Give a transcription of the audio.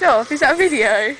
myself? is that a video?